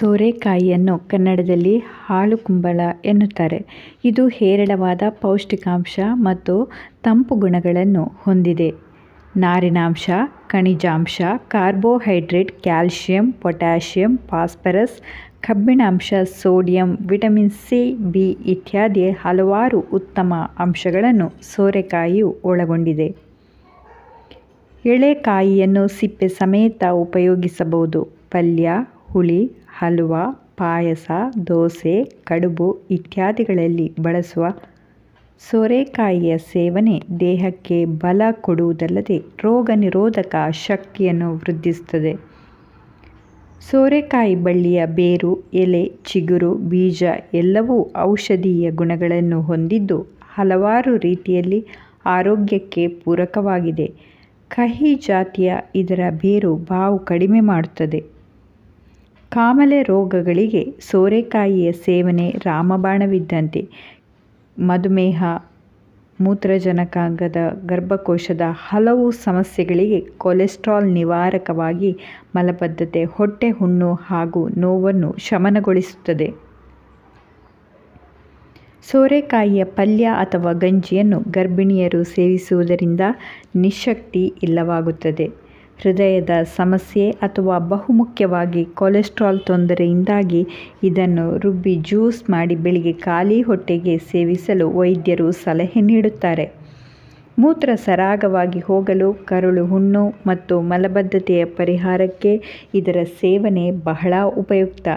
ಸೋರೆಕಾಯಿಯನ್ನು ಕನ್ನಡದಲ್ಲಿ ಹಾಳುಕುಂಬಳ ಎನ್ನುತ್ತಾರೆ. ಇದು ಹೇರಳವಾದ ಪೌಷ್ಟಿಕಾಂಶ ಮತ್ತು ತಂಪು ಗುಣಗಳನ್ನು ಹೊಂದಿದೆ. ನಾರಿನಾಂಶ, ಖನಿಜಾಂಶ, ಕಾರ್ಬೋಹೈಡ್ರೇಟ್, ಕ್ಯಾಲ್ಶಿಯಂ, ಪೊಟ್ಯಾಷಿಯಂ, ಫಾಸ್ಫರಸ್, ಕಬ್ಬಿಣಾಂಶ, ಸೋಡಿಯಂ, ವಿಟಮಿನ್ ಸಿ, ಬಿ ಇತ್ಯಾದಿ ಹಲವಾರು ಉತ್ತಮ ಅಂಶಗಳನ್ನು ಸೋರೆಕಾಯಿಯು ಒಳಗೊಂಡಿದೆ. ಎಳೆಕಾಯಿಯನ್ನು ಸಿಪ್ಪೆ ಸಮೇತ ಉಪಯೋಗಿಸಬಹುದು. ಪಲ್ಯ, ಹುಳಿ ಹಲ್ವಾ, ಪಾಯಸ, ದೋಸೆ, ಕಡುಬು ಇತ್ಯಾದಿಗಳಲ್ಲಿ ಬಳಸುವ ಸೋರೆಕಾಯಿಯ ಸೇವನೆ ದೇಹಕ್ಕೆ ಬಲ ಕೊಡುವುದಲ್ಲದೆ ರೋಗ ನಿರೋಧಕ ಶಕ್ತಿಯನ್ನು ವೃದ್ಧಿಸುತ್ತದೆ. ಸೋರೆಕಾಯಿ ಬಳ್ಳಿಯ ಬೇರು, ಎಲೆ, ಚಿಗುರು, ಬೀಜ ಎಲ್ಲವೂ ಔಷಧೀಯ ಗುಣಗಳನ್ನು ಹೊಂದಿದ್ದು ಹಲವಾರು ರೀತಿಯಲ್ಲಿ ಆರೋಗ್ಯಕ್ಕೆ ಪೂರಕವಾಗಿದೆ. ಕಹಿ ಜಾತಿಯ ಇದರ ಬೇರು ಬಾವು ಕಡಿಮೆ ಮಾಡುತ್ತದೆ. ಕಾಮಲೆ ರೋಗಗಳಿಗೆ ಸೋರೆಕಾಯಿಯ ಸೇವನೆ ರಾಮಬಾಣವಿದ್ದಂತೆ. ಮಧುಮೇಹ, ಮೂತ್ರಜನಕಾಂಗದ ಗರ್ಭಕೋಶದ ಹಲವು ಸಮಸ್ಯೆಗಳಿಗೆ ಕೊಲೆಸ್ಟ್ರಾಲ್ ನಿವಾರಕವಾಗಿ ಮಲಬದ್ಧತೆ, ಹೊಟ್ಟೆ, ಹುಣ್ಣು ಹಾಗೂ ನೋವನ್ನು ಶಮನಗೊಳಿಸುತ್ತದೆ. ಸೋರೆಕಾಯಿಯ ಪಲ್ಯ ಅಥವಾ ಗಂಜಿಯನ್ನು ಗರ್ಭಿಣಿಯರು ಸೇವಿಸುವುದರಿಂದ ನಿಶಕ್ತಿ ಇಲ್ಲವಾಗುತ್ತದೆ. ಹೃದಯದ ಸಮಸ್ಯೆ ಅಥವಾ ಬಹುಮುಖ್ಯವಾಗಿ ಕೊಲೆಸ್ಟ್ರಾಲ್ ತೊಂದರೆಯಿಂದಾಗಿ ಇದನ್ನು ರುಬ್ಬಿ ಜ್ಯೂಸ್ ಮಾಡಿ ಬೆಳಿಗ್ಗೆ ಖಾಲಿ ಹೊಟ್ಟೆಗೆ ಸೇವಿಸಲು ವೈದ್ಯರು ಸಲಹೆ ನೀಡುತ್ತಾರೆ. ಮೂತ್ರ ಸರಾಗವಾಗಿ ಹೋಗಲು ಕರುಳು ಹುಣ್ಣು ಮತ್ತು ಮಲಬದ್ಧತೆಯ ಪರಿಹಾರಕ್ಕೆ ಇದರ ಸೇವನೆ ಬಹಳ ಉಪಯುಕ್ತ.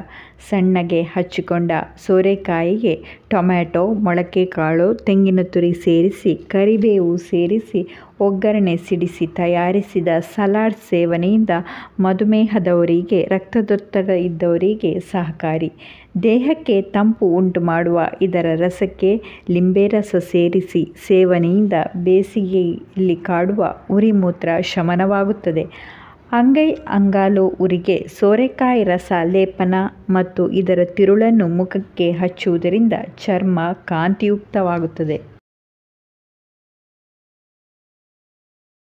ಸಣ್ಣಗೆ ಹಚ್ಚಿಕೊಂಡ ಸೋರೆಕಾಯಿಗೆ ಟೊಮ್ಯಾಟೊ, ಮೊಳಕೆಕಾಳು, ತೆಂಗಿನ ತುರಿ ಸೇರಿಸಿ, ಕರಿಬೇವು ಸೇರಿಸಿ, ಒಗ್ಗರಣೆ ಸಿಡಿಸಿ ತಯಾರಿಸಿದ ಸಲಾಡ್ ಸೇವನೆಯಿಂದ ಮಧುಮೇಹದವರಿಗೆ, ರಕ್ತದೊತ್ತಡ ಇದ್ದವರಿಗೆ ಸಹಕಾರಿ. ದೇಹಕ್ಕೆ ತಂಪು ಉಂಟು ಮಾಡುವ ಇದರ ರಸಕ್ಕೆ ಲಿಂಬೆ ರಸ ಸೇರಿಸಿ ಸೇವನೆಯಿಂದ ಬೇಸಿಗೆಯಲ್ಲಿ ಕಾಡುವ ಉರಿಮೂತ್ರ ಶಮನವಾಗುತ್ತದೆ. ಅಂಗೈ ಅಂಗಾಲು ಉರಿಗೆ ಸೋರೆಕಾಯಿ ರಸ ಲೇಪನ ಮತ್ತು ಇದರ ತಿರುಳನ್ನು ಮುಖಕ್ಕೆ ಹಚ್ಚುವುದರಿಂದ ಚರ್ಮ ಕಾಂತಿಯುಕ್ತವಾಗುತ್ತದೆ.